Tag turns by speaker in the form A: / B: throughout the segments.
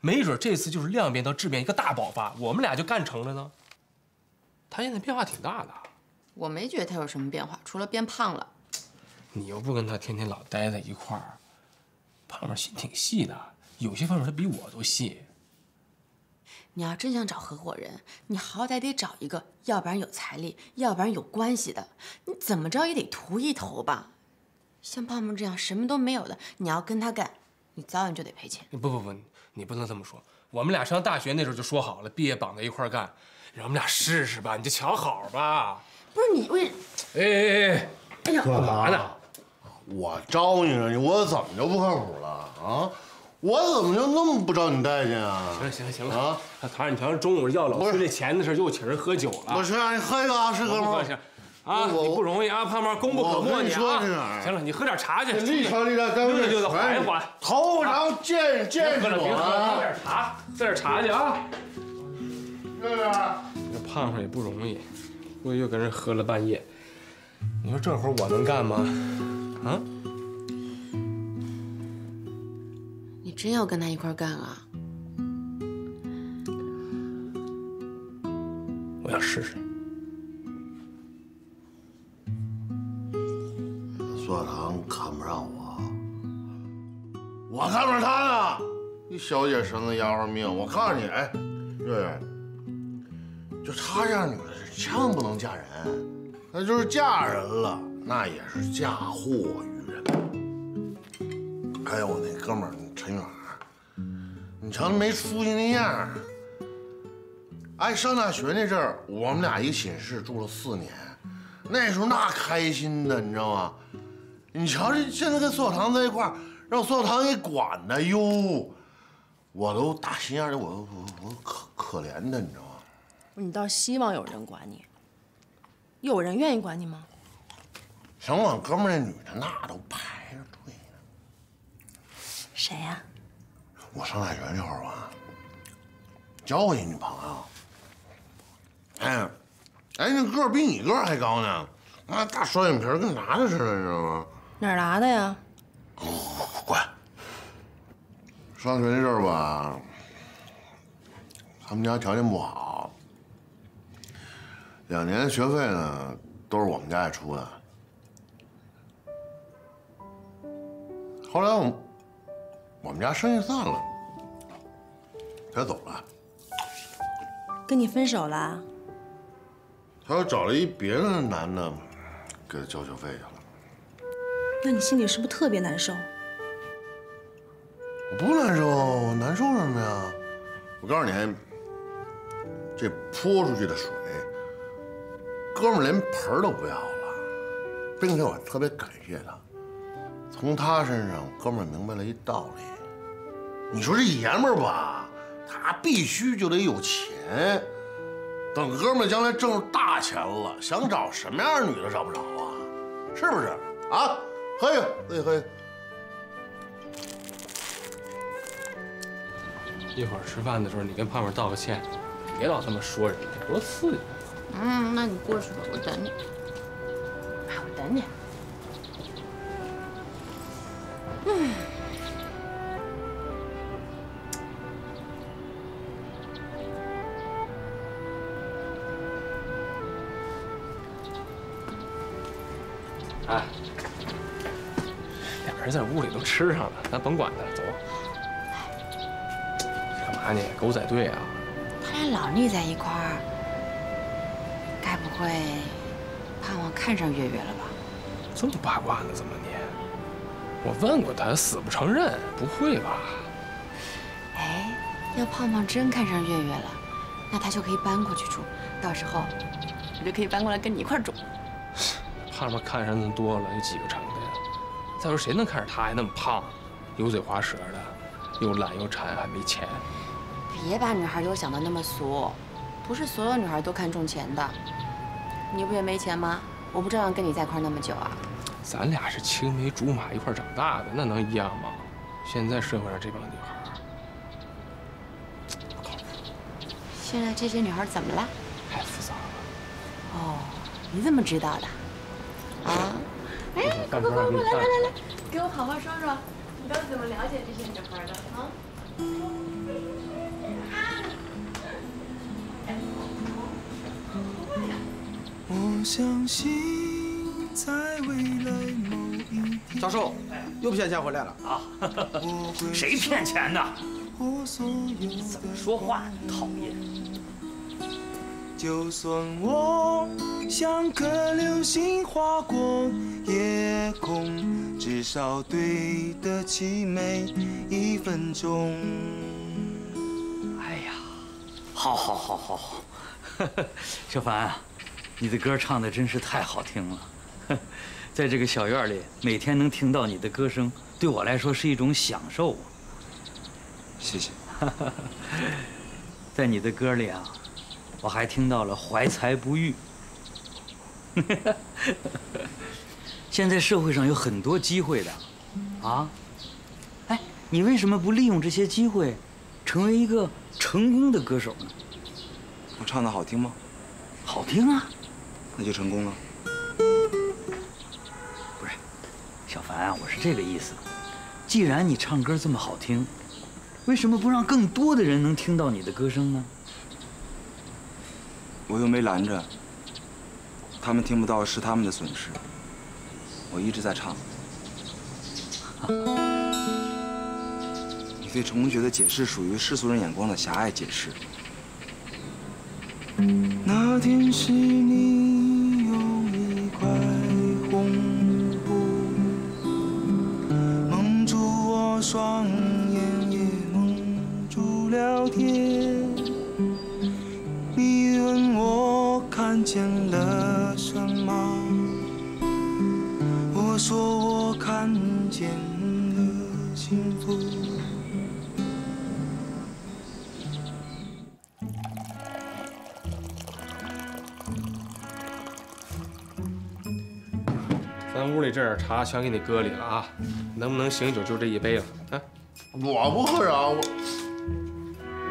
A: 没准这次就是量变到质变一个大爆发，我们俩就干成了呢。他现在变化挺大的，
B: 我没觉得他有什么变化，除了变胖了。
A: 你又不跟他天天老待在一块儿，胖胖心挺细的，有些方面他比我都细。
B: 你要真想找合伙人，你好歹得找一个，要不然有财力，要不然有关系的，你怎么着也得图一头吧。像胖胖这样什么都没有的，你要跟他干，你早晚就得赔钱。
A: 不不不，你不能这么说。我们俩上大学那时候就说好了，毕业绑在一块干，让我们俩试试吧，你就瞧好吧。
B: 不是你为……
A: 哎哎哎，
B: 哎呀，
A: 干嘛呢？
C: 我招你了，我怎么就不靠谱了啊？我怎么就那么不招你待见啊？
A: 行了行了行了啊！唐儿，你瞧中午要老崔这钱的事又请人喝酒了。
C: 我是让你喝一个啊，是哥们
A: 儿。啊，你不容易啊，胖胖，功不可没你
C: 啊。
A: 行了，你喝点茶去。
C: 立朝立代，溜
A: 达溜达，缓一缓。
C: 头上见见
A: 了，别喝，喝点茶，喝点茶去啊。
C: 是不是？
A: 这胖胖也不容易，我又跟人喝了半夜。你说这活我能干吗？啊？
B: 你真要跟他一块干啊？
A: 我想试试。
C: 看不上我，我看不上他呢。你小姐生的丫鬟命，我告诉你，哎，月月，就她这样女的，千万不能嫁人。那就是嫁人了，那也是嫁祸于人。还有我那哥们。陈远，你瞧他没出息那样。哎，上大学那阵儿，我们俩一寝室住了四年，那时候那开心的，你知道吗？你瞧这现在跟苏小棠在一块儿，让苏小棠给管的哟，我都打心眼里我我我可可怜的，你知道吗？
D: 你倒希望有人管你，有人愿意管你吗？
C: 想管哥们那女的那都排着队呢。
D: 谁呀？
C: 我上大学那会儿吧，交过一女朋友。哎，哎，那个比你个还高呢，那大双眼皮跟拿的似的，你知道吗？
D: 哪儿拿的呀？
C: 滚！上学那阵儿吧，他们家条件不好，两年学费呢都是我们家出的。后来我。我们家生意散了，他走了，
D: 跟你分手了。
C: 他又找了一别的男的，给他交学费去了。
D: 那你心里是不是特别难受？
C: 我不难受，我难受什么呀？我告诉你，这泼出去的水，哥们连盆都不要了，并且我特别感谢他。从他身上，哥们明白了一道理。你说这爷们儿吧，他必须就得有钱。等哥们将来挣着大钱了，想找什么样的女的找不着啊？是不是？啊，喝一个，喝一喝一个。
A: 一会儿吃饭的时候，你跟胖胖道个歉，别老这么说人家，多刺激。
B: 嗯，那你过去吧，我等你。啊，我等你。嗯，
A: 哎，俩人在屋里都吃上了，咱甭管他，走。干嘛呢？狗仔队啊！
B: 他俩老腻在一块儿，该不会盼望看上月月了吧？
A: 这么八卦呢？怎么你？我问过他，死不承认。不会吧？
B: 哎，要胖胖真看上月月了，那他就可以搬过去住，到时候我就可以搬过来跟你一块住。
A: 胖胖看上的多了，有几个成？再说谁能看上他还那么胖，油嘴滑舌的，又懒又馋还没钱？
B: 别把女孩都想的那么俗，不是所有女孩都看重钱的。你不也没钱吗？我不照样跟你在一块那么久啊？
A: 咱俩是青梅竹马一块长大的，那能一样吗？现在社会上这帮女孩不靠谱。
B: 现在这些女孩怎么了？
A: 太复杂了。
B: 哦，你怎么知道的？快快快来来来来给我好好说说。你都怎么了解这些女孩的啊我
E: 相信在未来某一天
F: 教授又骗钱回来了。
E: 啊
G: 谁骗钱的怎么说话呢讨厌。
E: 就算我像颗流星划过夜空，至少对得起每一分钟。
G: 哎呀，好，好，好，好，好！小凡啊，你的歌唱的真是太好听了。在这个小院里，每天能听到你的歌声，对我来说是一种享受啊。
E: 谢谢。
G: 在你的歌里啊，我还听到了怀才不遇。现在社会上有很多机会的，啊，哎，你为什么不利用这些机会，成为一个成功的歌手呢？
E: 我唱的好听吗？
G: 好听啊！
E: 那就成功了。
G: 不是，小凡啊，我是这个意思。既然你唱歌这么好听，为什么不让更多的人能听到你的歌声呢？
E: 我又没拦着，他们听不到是他们的损失。我一直在唱。你对成功学的解释属于世俗人眼光的狭隘解释。那天是你
A: 茶全给你搁里了啊，能不能醒酒就这一杯了啊？
C: 我不喝茶，我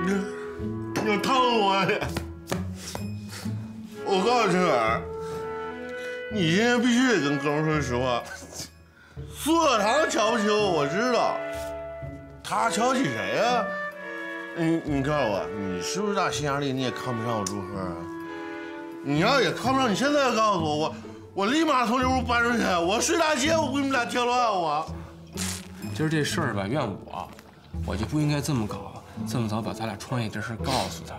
C: 你你烫我呀！我告诉你，陈远，你今天必须得跟哥们说实话。苏可堂瞧不起我，我知道，他瞧起谁呀、你你告诉我，你是不是大心眼里你也看不上我朱贺啊？你要也看不上，你现在告诉我，我我立马从这屋搬出去，我睡大街，我不给你们俩添乱我。
A: 今儿这事儿吧，怨我，我就不应该这么搞，这么早把咱俩创业这事告诉他。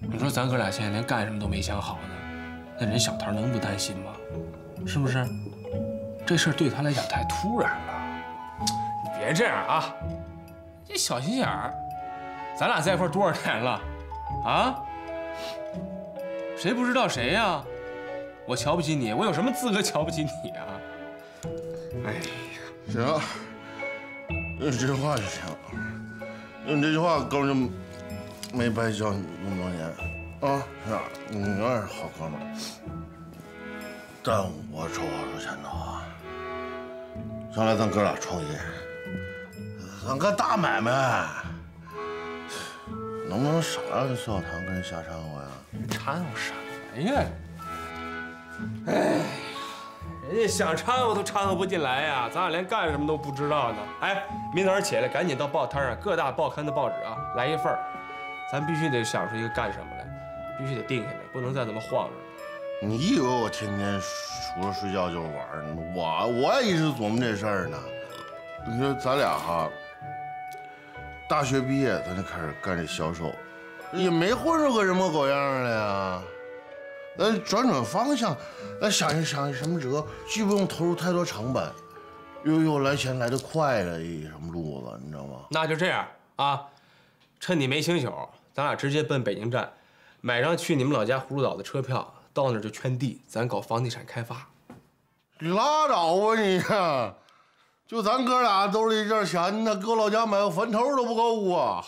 A: 你说咱哥俩现在连干什么都没想好呢，那人小桃能不担心吗？是不是？这事儿对他来讲太突然了。你别这样啊，你小心眼儿，咱俩在一块多少年了，啊？谁不知道谁呀、我瞧不起你，我有什么资格瞧不起你啊？哎呀，
C: 行，用这句话就行。用这句话，哥们就没白教你那么多年啊！是吧？你要是好哥们儿，但我丑话说前头啊！将来咱哥俩创业，咱干大买卖，能不能少让孙小堂跟人瞎掺和呀？
A: 掺和什么呀？哎，人家想掺和都掺和不进来呀，咱俩连干什么都不知道呢。哎，明早上起来赶紧到报摊上各大报刊的报纸啊来一份儿咱必须得想出一个干什么来，必须得定下来，不能再这么晃着。
C: 你以为我天天除了睡觉就是玩呢？我我也一直琢磨这事儿呢。你说咱俩哈，大学毕业咱就开始干这销售，也没混出个人模狗样来呀。咱转转方向，呃想一想什么辙，既不用投入太多成本，又又来钱来得快的一什么路子，你知道吗？
A: 那就这样啊，趁你没醒酒，咱俩直接奔北京站，买张去你们老家葫芦岛的车票，到那儿就圈地，咱搞房地产开发。
C: 你拉倒吧你！就咱哥俩兜里这点钱呢，搁老家买个坟头都不够啊！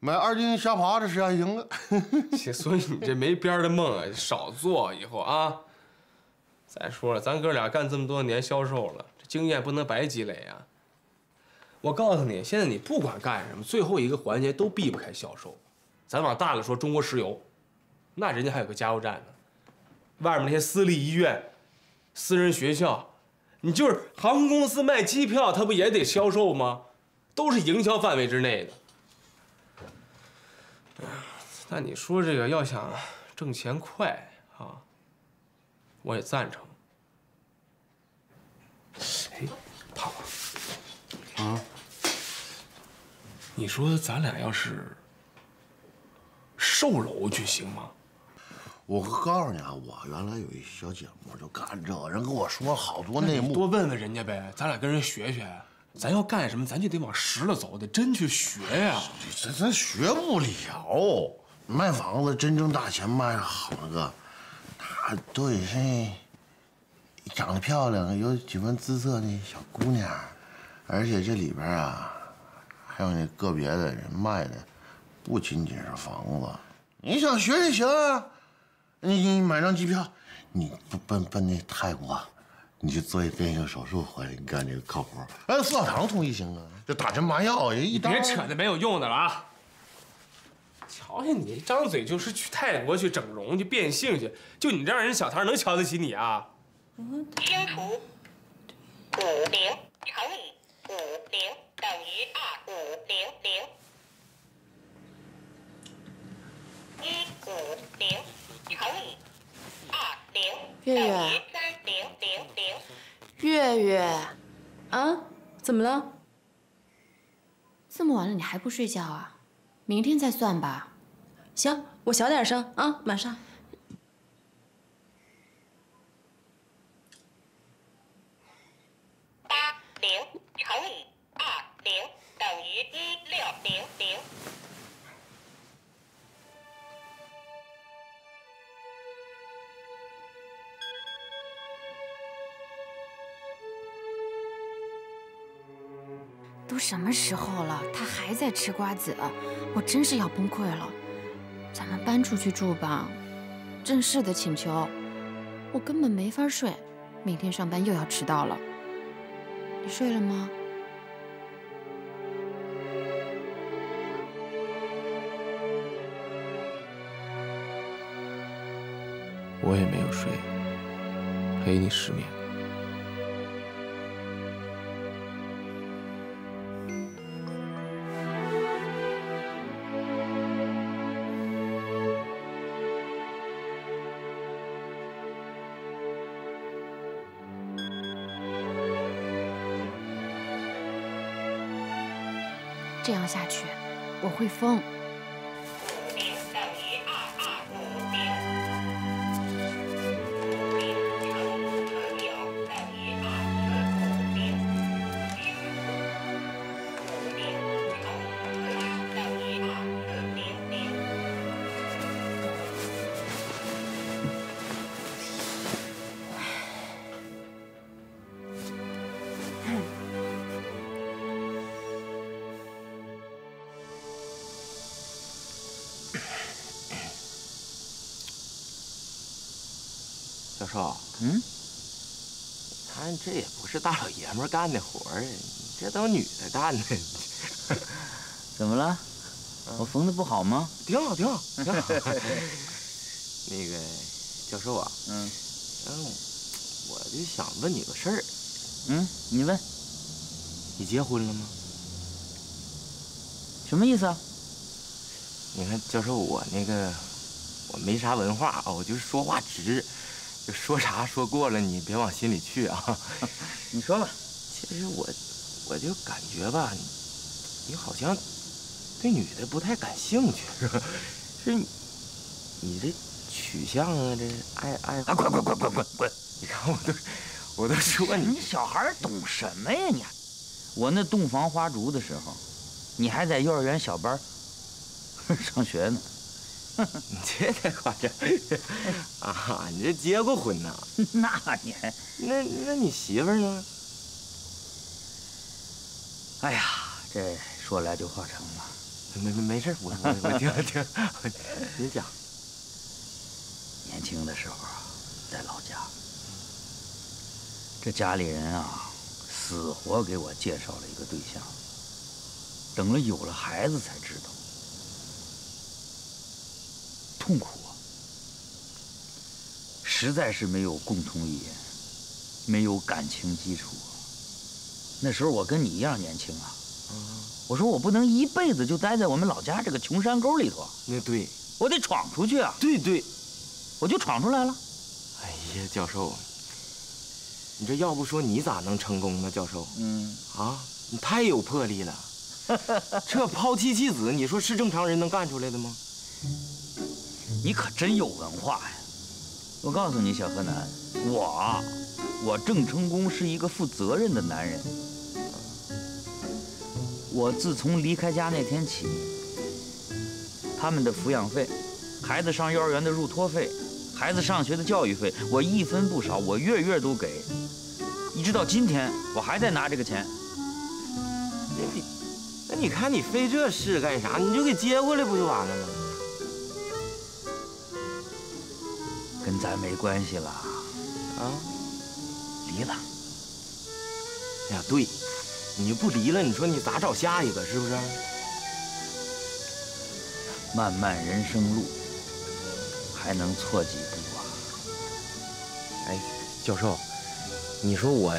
C: 买二斤虾爬这是还行啊。
A: 所以你这没边的梦啊，少做以后啊。再说了，咱哥俩干这么多年销售了，这经验不能白积累啊。我告诉你，现在你不管干什么，最后一个环节都避不开销售。咱往大了说，中国石油，那人家还有个加油站呢。外面那些私立医院、私人学校，你就是航空公司卖机票，他不也得销售吗？都是营销范围之内的。那你说这个要想挣钱快啊，我也赞成。哎，胖子，
C: 啊，
A: 你说咱俩要是售楼去行吗？
C: 我告诉你啊，我原来有一小姐们就干这个，人跟我说好多内幕。
A: 多问问人家呗，咱俩跟人学学。咱要干什么，咱就得往实了走，得真去学呀。
C: 咱咱学不了，卖房子真挣大钱卖好那个，那都得是长得漂亮、有几分姿色的小姑娘，而且这里边啊，还有那个别的人卖的，不仅仅是房子。你想学也行啊，你你买张机票，你奔奔那泰国。你去做一变性手术回来，你干这个靠谱？哎，饲料厂同意行啊，这打针麻药一刀。
A: 别扯那没有用的了啊！瞧瞧你，张嘴就是去泰国去整容去变性去，就你这样人小唐能瞧得起你啊？
H: 清除五零乘以五零等于二五零零，一五零乘以二零
B: 月月
H: 等于三零零零。
B: 月月，
D: 啊，怎么了？
B: 这么晚了你还不睡觉啊？明天再算吧。
D: 行，我小点声啊，马上。
B: 什么时候了，他还在吃瓜子，我真是要崩溃了。咱们搬出去住吧。正式的请求，我根本没法睡，明天上班又要迟到了。你睡了吗？
A: 我也没有睡，陪你失眠。
B: 这样下去，我会疯。
I: 教授，
G: 嗯，
I: 看这也不是大老爷们干的活儿啊，这都女的干的。
G: 怎么了？我缝的不好吗？
I: 挺好，挺好，挺好。那个教授啊，
G: 嗯
I: 嗯，我就想问你个事儿，
G: 嗯，你问
I: 你结婚了吗？
G: 什么意思啊？
I: 你看教授，我那个我没啥文化啊，我就是说话直，就说啥说过了，你别往心里去啊。
G: 你说吧。
I: 其实我我就感觉吧，你你好像对女的不太感兴趣，是吧？是你你这取向啊，这爱爱
G: 啊，滚滚滚滚滚滚！
I: 你看我都我都说你
G: 你小孩懂什么呀你？我那洞房花烛的时候，你还在幼儿园小班 上学呢。
I: 你这太夸张啊！你这结过婚呐？
G: 那你还
I: 那那你媳妇呢？
G: 哎呀，这说来就话长了。
I: 没没没事，我我我听听，你讲。
G: 年轻的时候啊，在老家，这家里人啊，死活给我介绍了一个对象。等了有了孩子才知道，痛苦啊！实在是没有共同语言，没有感情基础啊。那时候我跟你一样年轻啊，我说我不能一辈子就待在我们老家这个穷山沟里头，
I: 那对，
G: 我得闯出去啊！
I: 对对，
G: 我就闯出来了。
I: 哎呀，教授，你这要不说你咋能成功呢？教授，
G: 嗯，
I: 啊，你太有魄力了。这抛妻弃子，你说是正常人能干出来的吗？
G: 你可真有文化呀！我告诉你，小河南，我我郑成功是一个负责任的男人。我自从离开家那天起，他们的抚养费、孩子上幼儿园的入托费、孩子上学的教育费，我一分不少，我月月都给，一直到今天，我还在拿这个钱。
I: 你，那你看你费这事干啥？你就给接过来不就完了吗？
G: 跟咱没关系了，
I: 啊，
G: 离了。
I: 哎呀，对，你不离了，你说你咋找下一个？是不是？
G: 漫漫人生路，还能错几步啊？
I: 哎，教授，你说我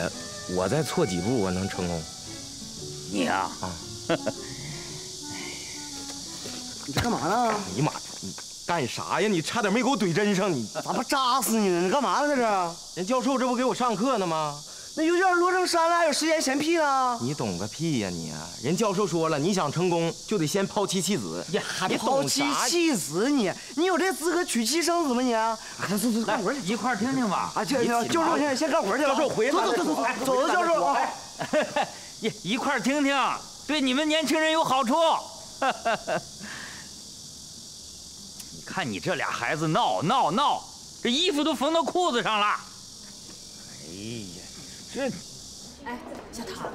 I: 我再错几步，我能成功？
G: 你呀、
I: 啊，
F: 你这干嘛呢？
I: 哎呀妈，你干啥呀？你差点没给我怼针上！你
F: 咋不扎死你呢？你干嘛呢？在这是？
I: 人教授这不给我上课呢吗？
F: 那邮件落成山了，还有时间闲屁呢？
I: 你懂个屁呀你啊！人教授说了，你想成功就得先抛妻弃子。
F: 呀，还
I: 你
F: 抛妻
I: 懂啥？
F: 弃子你？你有这资格娶妻生子吗你？啊，走走走，干活去。
G: 一块儿听听吧。
F: 啊，这这教授现在先干活去了。
I: 教授回来
F: 走走走走走，走了教授啊。
G: 一一块儿听听，对你们年轻人有好处。你看你这俩孩子闹闹闹，这衣服都缝到裤子上了。哎呀，这
D: 哎，小桃，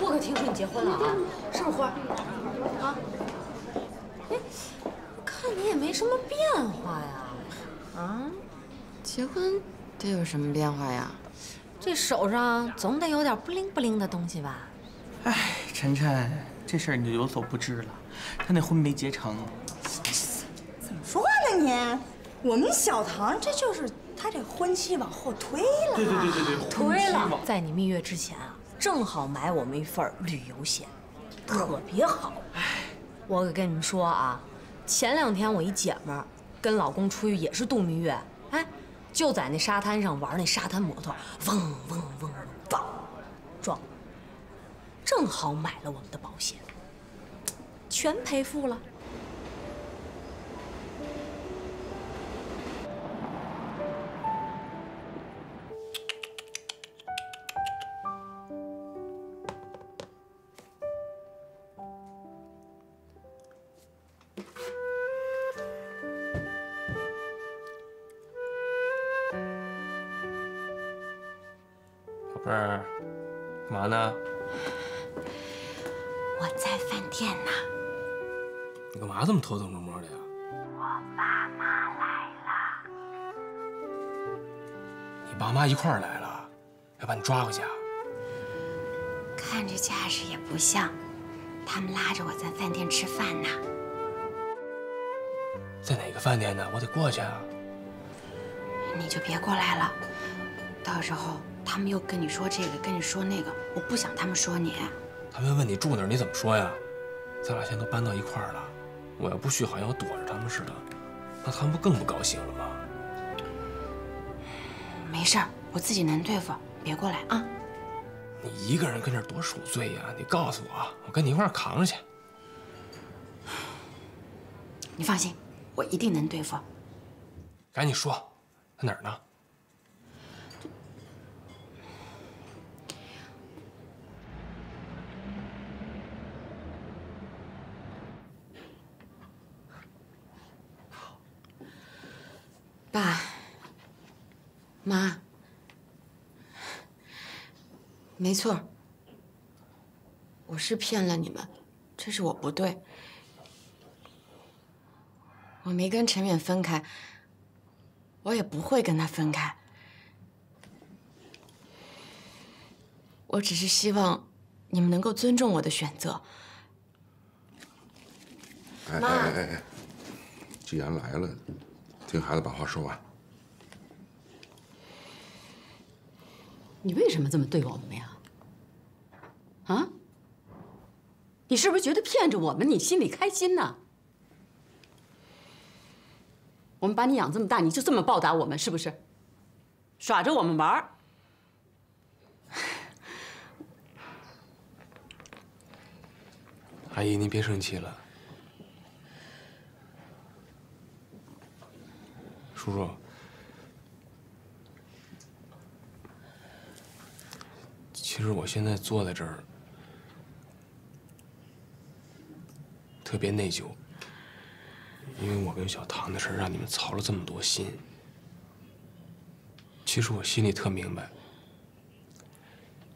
D: 我可听说你结婚了啊？是不是花？啊？哎，我看你也没什么变化呀。啊？
B: 结婚得有什么变化呀？
D: 这手上总得有点不灵不灵的东西吧？
F: 哎，晨晨，这事儿你就有所不知了，他那婚没结成。
J: 说呢你？我们小唐这就是他这婚期往后推了。
F: 对对对对对，
D: 推了，在你蜜月之前啊，正好买我们一份旅游险，特别好。我可跟你们说啊，前两天我一姐们跟老公出去也是度蜜月，哎，就在那沙滩上玩那沙滩摩托，嗡嗡嗡嗡嗡撞，正好买了我们的保险，全赔付了。
A: 抓回去啊？
B: 看这架势也不像，他们拉着我在饭店吃饭呢。
A: 在哪个饭店呢？我得过去啊。
B: 你就别过来了，到时候他们又跟你说这个，跟你说那个，我不想他们说你。
A: 他们问你住哪儿，你怎么说呀？咱俩现在都搬到一块儿了，我要不去，好像我躲着他们似的，那他们不更不高兴了吗？
B: 没事儿，我自己能对付，别过来啊。
A: 你一个人跟这儿多受罪呀！你告诉我，我跟你一块儿扛着去。
B: 你放心，我一定能对付。
A: 赶紧说，在哪儿呢？
B: 爸妈，没错，我是骗了你们，这是我不对。我没跟陈远分开，我也不会跟他分开。我只是希望你们能够尊重我的选择。
K: 哎哎哎哎，既然来了，听孩子把话说完。
L: 你为什么这么对我们呀？啊？你是不是觉得骗着我们，你心里开心呢？我们把你养这么大，你就这么报答我们，是不是？耍着我们玩儿。
A: 阿姨，您别生气了。叔叔，其实我现在坐在这儿，特别内疚，因为我跟小唐的事让你们操了这么多心。其实我心里特明白，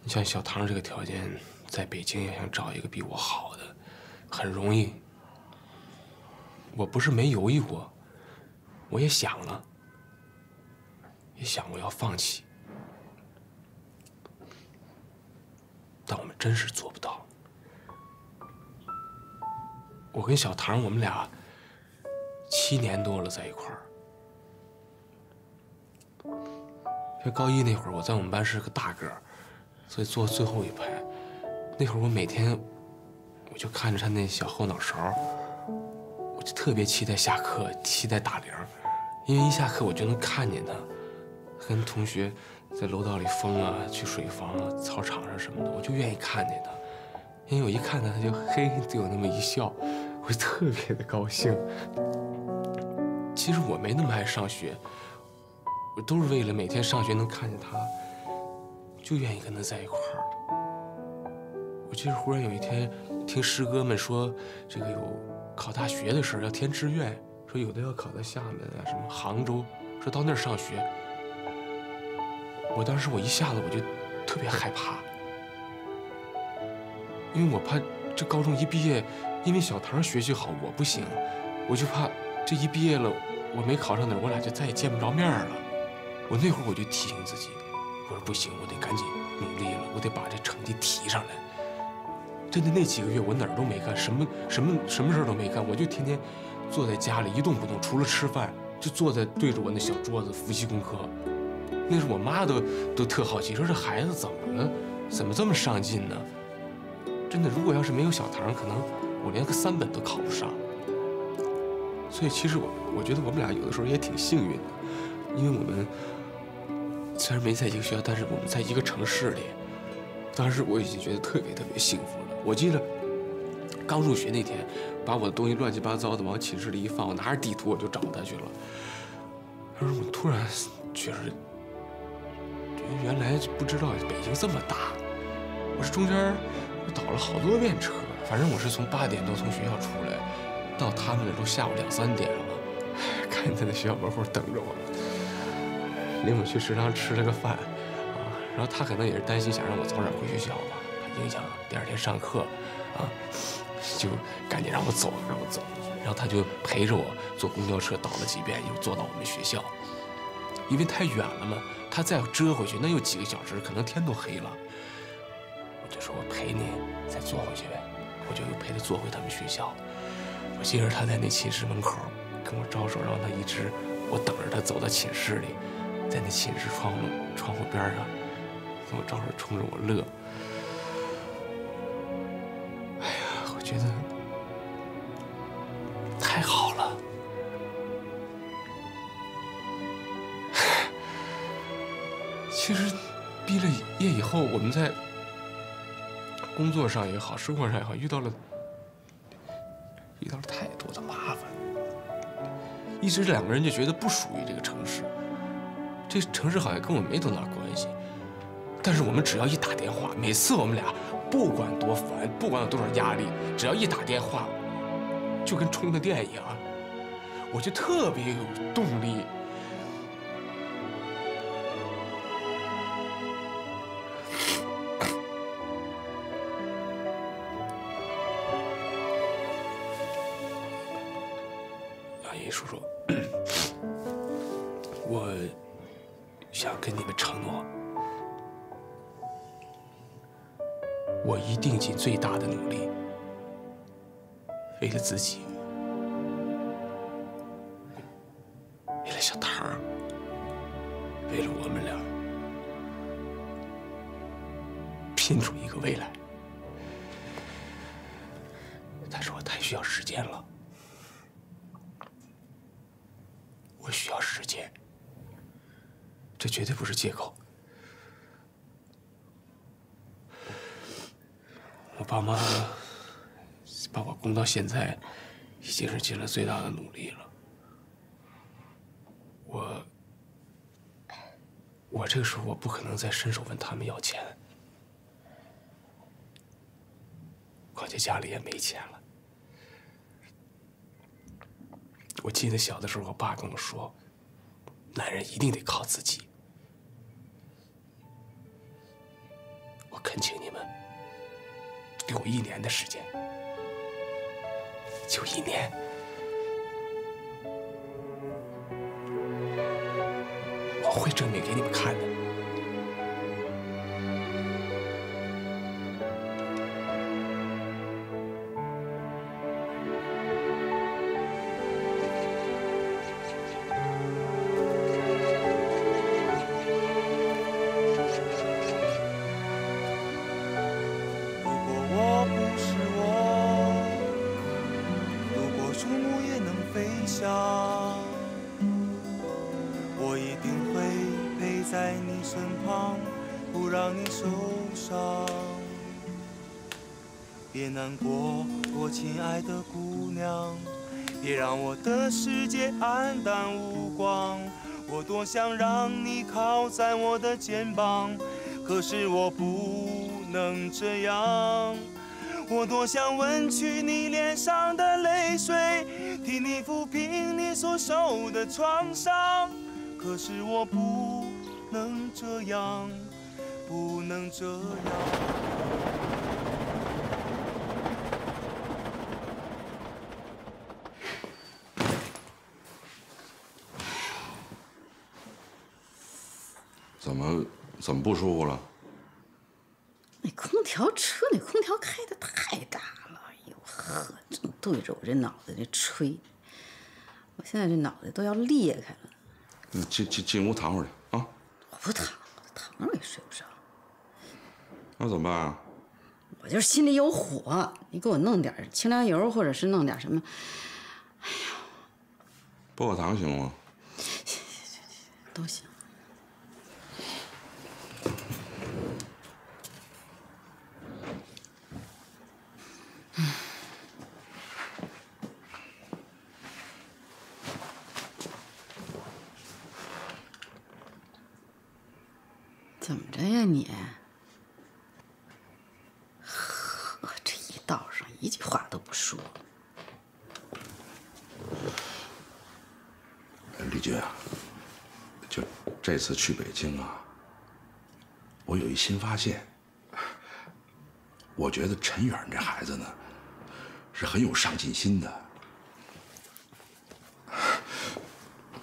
A: 你像小唐这个条件，在北京要想找一个比我好的，很容易。我不是没犹豫过，我也想了，也想过要放弃，但我们真是做不到。我跟小唐，我们俩七年多了在一块儿。像高一那会儿，我在我们班是个大个儿，所以坐最后一排。那会儿我每天，我就看着他那小后脑勺，我就特别期待下课，期待打铃，因为一下课我就能看见他，跟同学在楼道里疯啊，去水房啊、操场上什么的，我就愿意看见他，因为我一看他，他就嘿对我那么一笑，我就特别的高兴。其实我没那么爱上学。我都是为了每天上学能看见他，就愿意跟他在一块儿。我记得忽然有一天，听师哥们说，这个有考大学的事儿，要填志愿，说有的要考到厦门啊，什么杭州，说到那儿上学。我当时我一下子我就特别害怕，因为我怕这高中一毕业，因为小唐学习好，我不行，我就怕这一毕业了，我没考上哪，我俩就再也见不着面了。我那会儿我就提醒自己，我说不行，我得赶紧努力了，我得把这成绩提上来。真的那几个月我哪儿都没干，什么什么什么事儿都没干，我就天天坐在家里一动不动，除了吃饭就坐在对着我那小桌子复习功课。那时我妈都都特好奇，说这孩子怎么了？怎么这么上进呢？真的，如果要是没有小唐，可能我连个三本都考不上。所以其实我我觉得我们俩有的时候也挺幸运的，因为我们。虽然没在一个学校，但是我们在一个城市里。当时我已经觉得特别特别幸福了。我记得刚入学那天，把我的东西乱七八糟的往寝室里一放，我拿着地图我就找他去了。他说我突然觉得，原来不知道北京这么大。我是中间倒了好多遍车，反正我是从八点多从学校出来，到他们那都下午两三点了，看见他在学校门口等着我。领我去食堂吃了个饭，啊，然后他可能也是担心，想让我早点回学校吧，怕影响第二天上课，啊，就赶紧让我走，让我走。然后他就陪着我坐公交车倒了几遍，又坐到我们学校。因为太远了嘛，他再折回去那又几个小时，可能天都黑了。我就说我陪你再坐回去呗，我就又陪他坐回他们学校。我记着他在那寝室门口跟我招手，让他一直我等着他走到寝室里。在那寝室窗户窗户边上，跟我招手，冲着我乐。后，我们在工作上也好，生活上也好，遇到了遇到了太多的麻烦。一直两个人就觉得不属于这个城市。这城市好像跟我没多大关系，但是我们只要一打电话，每次我们俩不管多烦，不管有多少压力，只要一打电话，就跟充了电一样，我就特别有动力。拼出一个未来。但是我太需要时间了，我需要时间。这绝对不是借口。我爸妈把我供到现在，已经是尽了最大的努力了。我，我这个时候我不可能再伸手问他们要钱，况且家里也没钱了。我记得小的时候，我爸跟我说，男人一定得靠自己。我恳请你们给我一年的时间，就一年。我会证明给你们看的。
E: 想，我一定会陪在你身旁，不让你受伤。别难过，我亲爱的姑娘，别让我的世界黯淡无光。我多想让你靠在我的肩膀，可是我不能这样。我多想吻去你脸上的泪水，替你抚平你所受的创伤，可是我不能这样，不能这样。
K: 怎么怎么不舒服了？
L: 那空调车那空调开的太大对着我这脑袋这吹，我现在这脑袋都要裂开了。
K: 你进进进屋躺会儿去啊！
L: 我不躺，躺着也睡不着。
K: 那怎么办啊？
L: 我就是心里有火，你给我弄点清凉油，或者是弄点什么，哎呀
K: 薄荷糖行吗？
L: 行行行都行。怎么着呀你？呵，这一道上一句话都不说。
K: 李军啊，就这次去北京啊，我有一新发现。我觉得陈远这孩子呢，是很有上进心的。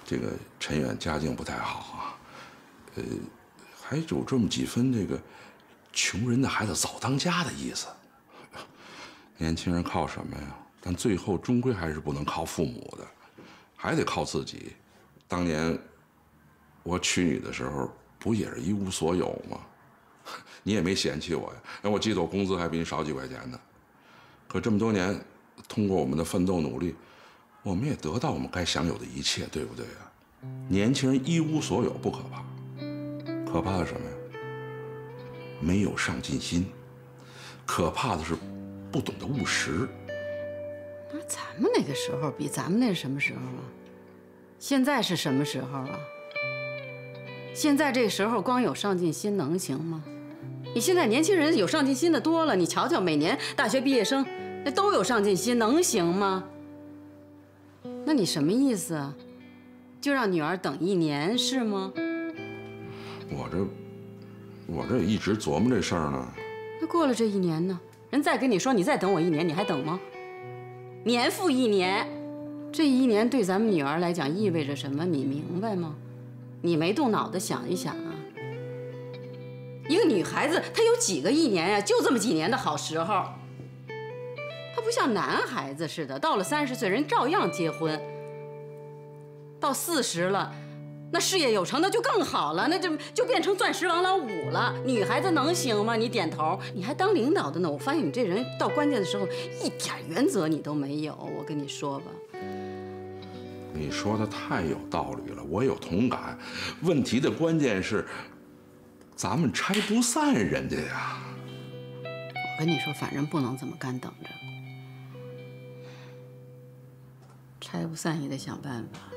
K: 这个陈远家境不太好啊，呃，还有这么几分这个穷人的孩子早当家的意思。年轻人靠什么呀？但最后终归还是不能靠父母的，还得靠自己。当年我娶你的时候，不也是一无所有吗？你也没嫌弃我呀。哎，我记得我工资还比你少几块钱呢。可这么多年，通过我们的奋斗努力，我们也得到我们该享有的一切，对不对啊？年轻人一无所有不可怕，可怕的什么呀？没有上进心，可怕的是不懂得务实。
L: 那咱们那个时候比咱们那什么时候啊？现在是什么时候啊？现在这时候光有上进心能行吗？你现在年轻人有上进心的多了，你瞧瞧，每年大学毕业生那都有上进心，能行吗？那你什么意思啊？就让女儿等一年是吗？
K: 我这，我这一直琢磨这事儿呢。
L: 那过了这一年呢？人再跟你说，你再等我一年，你还等吗？年复一年，这一年对咱们女儿来讲意味着什么？你明白吗？你没动脑子想一想啊？一个女孩子，她有几个一年呀、就这么几年的好时候。她不像男孩子似的，到了三十岁人照样结婚。到四十了，那事业有成那就更好了，那就就变成钻石王老五了。女孩子能行吗？你点头，你还当领导的呢。我发现你这人到关键的时候一点原则你都没有。我跟你说吧，
K: 你说的太有道理了，我有同感。问题的关键是，咱们拆不散人家呀。
L: 我跟你说，反正不能这么干等着，拆不散也得想办法。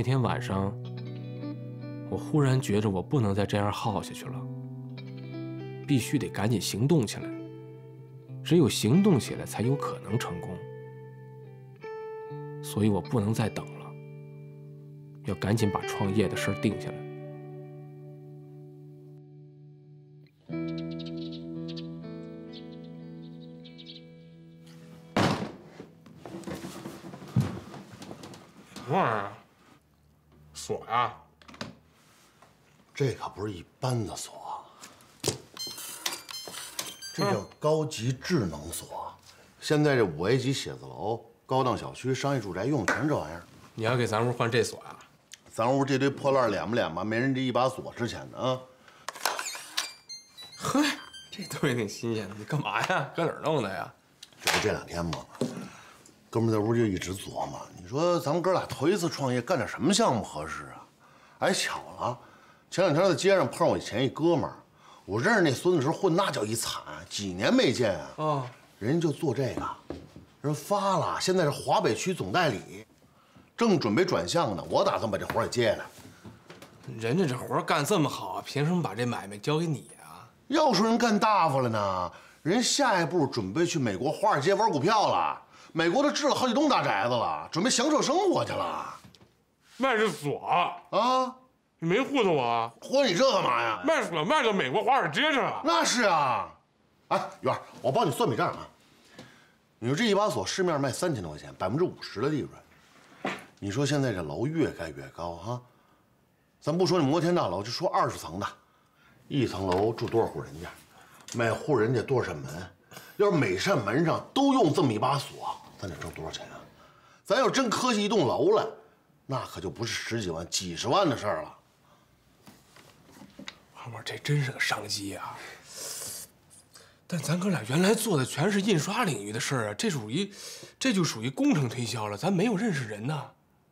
A: 那天晚上，我忽然觉着我不能再这样耗下去了，必须得赶紧行动起来。只有行动起来，才有可能成功。所以我不能再等了，要赶紧把创业的事定下来。
C: 这可不是一般的锁，这叫高级智能锁。现在这五 A 级写字楼、高档小区、商业住宅用的全这玩意儿。
A: 你要给咱屋换这锁呀？
C: 咱屋这堆破烂脸不脸吧？没人这一把锁值钱呢啊！
A: 嘿，这东西挺新鲜的，你干嘛呀？搁哪儿弄的呀？
C: 这不这两天吗？哥们在屋就一直琢磨，你说咱们哥俩头一次创业，干点什么项目合适啊？哎，巧了，前两天在街上碰上我以前一哥们儿，我认识那孙子时候混那叫一惨，几年没见啊。
A: 哦，
C: 人家就做这个，人发了，现在是华北区总代理，正准备转向呢。我打算把这活儿给接来。
A: 人家这活儿干这么好，凭什么把这买卖交给你啊？
C: 要说人干大发了呢，人下一步准备去美国华尔街玩股票了。美国都置了好几栋大宅子了，准备享受生活去了。
M: 卖是锁
C: 啊？
M: 你没糊弄我啊？
C: 糊弄你这干嘛呀？
M: 卖锁卖到美国华尔街去了？
C: 那是啊。哎，元儿，我帮你算笔账啊。你说这一把锁市面卖三千多块钱，百分之五十的利润。你说现在这楼越盖越高哈，咱不说那摩天大楼，就说二十层的，一层楼住多少户人家，每户人家多少扇门，要是每扇门上都用这么一把锁。咱得挣多少钱啊？咱要真磕下一栋楼来，那可就不是十几万、几十万的事儿了。
A: 二毛，这真是个商机啊！但咱哥俩原来做的全是印刷领域的事儿啊，这属于，这就属于工程推销了。咱没有认识人呢，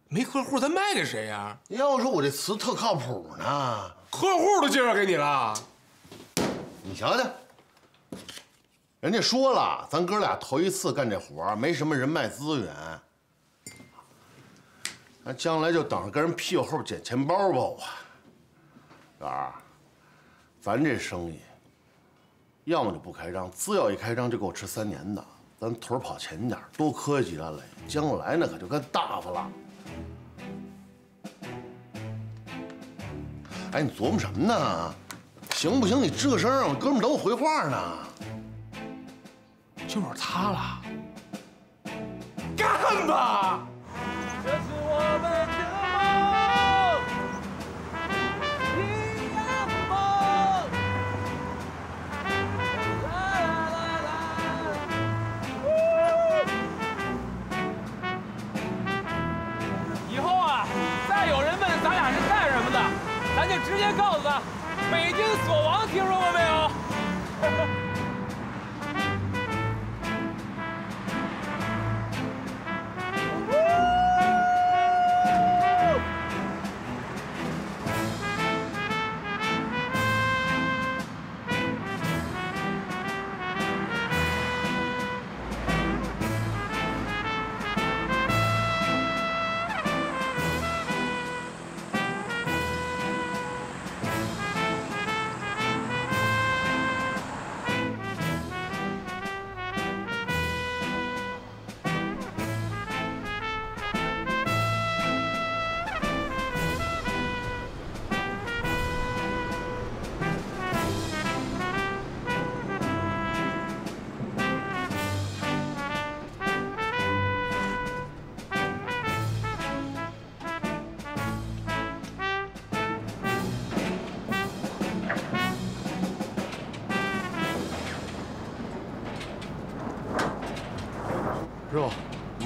A: 没客户，咱卖给谁呀？
C: 要说我这词特靠谱呢，
A: 客户都介绍给你了。
C: 你瞧瞧。人家说了，咱哥俩头一次干这活没什么人脉资源，那将来就等着跟人屁股后边捡钱包吧。我，元儿，咱这生意，要么就不开张，只要一开张就够吃三年的。咱腿跑前点，多磕几万来，将来那可就干大发了。哎，你琢磨什么呢？行不行？你吱个声，我哥们等我回话呢。
A: 就是他了，
M: 干吧！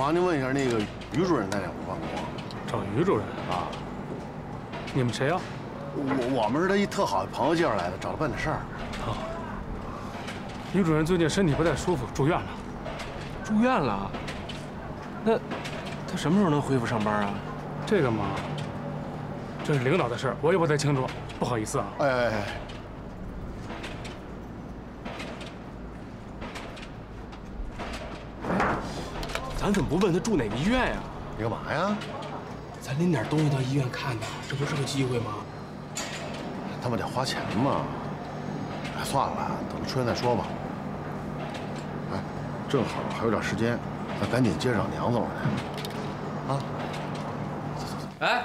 C: 麻烦您问一下那个于主任在哪屋办公啊？
N: 找于主任
C: 啊？
N: 你们谁啊、
C: 我我们是他一特好的朋友介绍来的，找他办点事儿。
N: 啊？于主任最近身体不太舒服，住院了。
A: 住院了？那他什么时候能恢复上班啊？
N: 这个嘛，这是领导的事儿，我也不太清楚，不好意思啊。
C: 哎哎哎，
A: 咱怎么不问他住哪个医院呀？
C: 你干嘛呀？
A: 咱拎点东西到医院看他，这不是个机会吗？
C: 他们得花钱嘛。哎，算了，等他出院再说吧。哎，正好还有点时间，咱赶紧接着找娘子们去。啊，
O: 哎，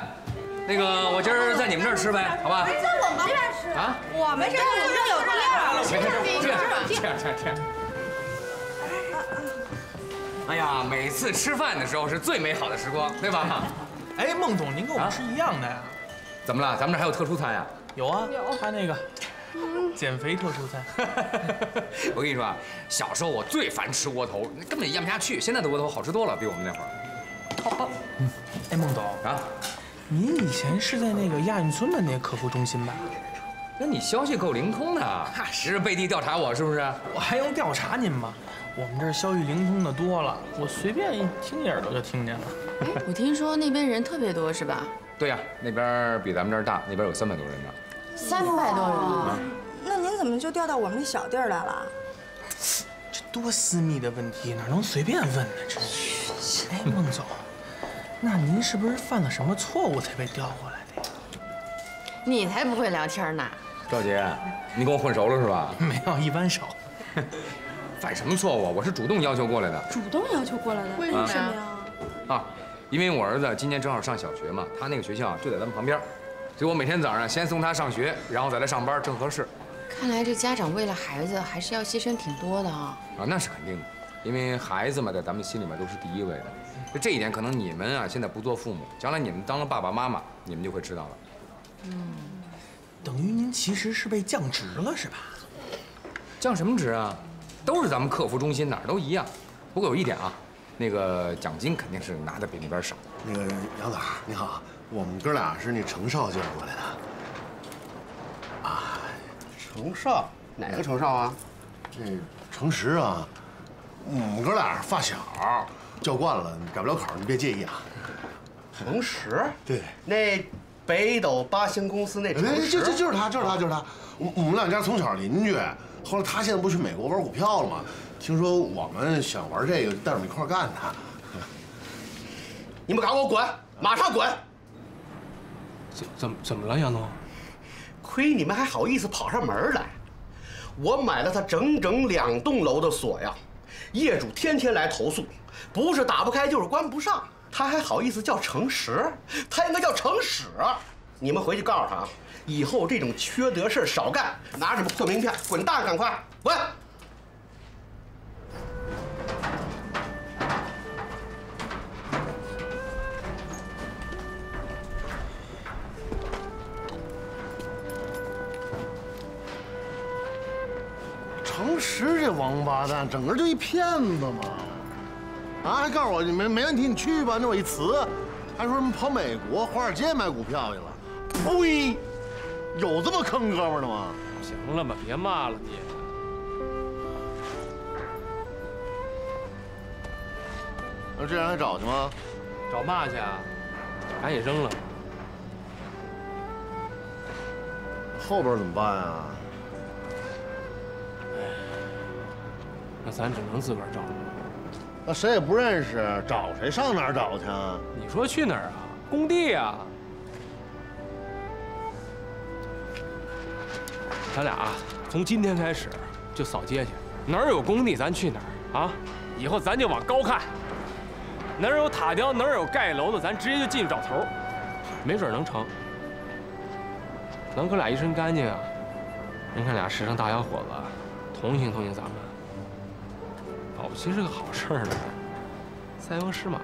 O: 那个我今儿在你们这儿吃呗，好吧？
J: 在我们这儿吃
O: 啊？
J: 我们这儿我们这儿有地儿。
O: 这样这样这样。哎呀，每次吃饭的时候是最美好的时光，对吧？
F: 哎，孟总，您跟我们是一样的呀？
O: 怎么了？咱们这还有特殊餐呀？
F: 有啊，有他那个减肥特殊餐。
O: 我跟你说啊，小时候我最烦吃窝头，根本咽不下去。现在的窝头好吃多了，比我们那会儿。
F: 好哎，孟总
O: 啊，
F: 您以前是在那个亚运村的那个客服中心吧？
O: 那你消息够灵通的，时时背地调查我是不是？
F: 我还用调查您吗？我们这儿消息灵通的多了，我随便一听耳朵就听见了。
B: 哎 我听说那边人特别多，是吧？
O: 对呀、那边比咱们这儿大，那边有三百多人呢。
B: 三百多人啊！
J: 那您怎么就调到我们这小地儿来了？
F: 这多私密的问题，哪能随便问呢？这是。哎，孟总，那您是不是犯了什么错误才被调过来的呀？
B: 你才不会聊天呢！
O: 赵杰，你跟我混熟了是吧？
F: 没有，一般熟。
O: 犯什么错误？我是主动要求过来的。
J: 主动要求过来的，为
O: 啊
J: 什么呀？
O: 啊，因为我儿子今年正好上小学嘛，他那个学校就在咱们旁边，所以我每天早上先送他上学，然后再来上班，正合适。
B: 看来这家长为了孩子还是要牺牲挺多的啊。
O: 啊，那是肯定的，因为孩子嘛，在咱们心里面都是第一位的。就这一点，可能你们啊现在不做父母，将来你们当了爸爸妈妈，你们就会知道了。
F: 嗯，等于您其实是被降职了是吧？
O: 降什么职啊？都是咱们客服中心，哪儿都一样。不过有一点啊，那个奖金肯定是拿的比那边少。
C: 那个杨总你好，我们哥俩是那程少介绍过来的。啊，
P: 程少，哪个程少啊？
C: 这程实啊，我们哥俩发小，叫惯了，改不了口，你别介意啊。
P: 程实？
C: 对，
P: 那北斗八星公司那程
C: 哎，
P: 实，
C: 就就就是他，就是他，就是他。我我们两家从小邻居，后来他现在不去美国玩股票了吗？听说我们想玩这个，带我们一块儿干他。
P: 你们赶快给我滚，马上滚！
A: 怎怎么怎么了，杨总？
P: 亏你们还好意思跑上门来！我买了他整整两栋楼的锁呀，业主天天来投诉，不是打不开就是关不上，他还好意思叫诚实？他应该叫诚实！你们回去告诉他啊，以后这种缺德事少干，拿什么破名片滚蛋，赶快滚！
C: 程实这王八蛋，整个就一骗子嘛！啊，还告诉我你没没问题，你去吧。那我一辞，还说什么跑美国、华尔街买股票去了。呸！有这么坑哥们儿的吗？
A: 行了吧，别骂了你。
C: 那这人还找去吗？
A: 找嘛去啊？赶紧扔了。
C: 后边怎么办啊？
A: 那咱只能自个儿找。
C: 那谁也不认识，找谁上哪儿找去啊？
A: 你说去哪儿啊？工地啊。咱俩从今天开始就扫街去，哪儿有工地咱去哪儿啊！以后咱就往高看，哪儿有塔吊，哪儿有盖楼的，咱直接就进去找头，没准能成。咱哥俩一身干净啊，人看俩时尚大小伙子，同情同情咱们，保不齐是个好事儿呢。塞翁失马。